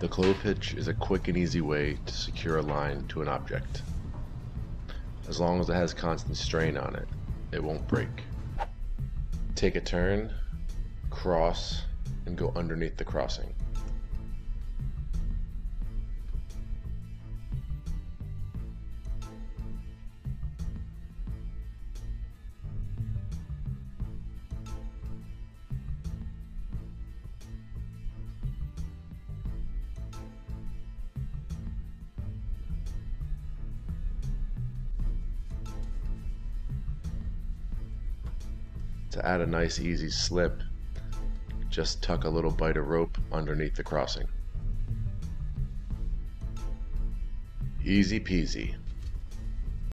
The clove hitch is a quick and easy way to secure a line to an object. As long as it has constant strain on it, it won't break. Take a turn, cross, and go underneath the crossing. To add a nice easy slip, just tuck a little bite of rope underneath the crossing. Easy peasy.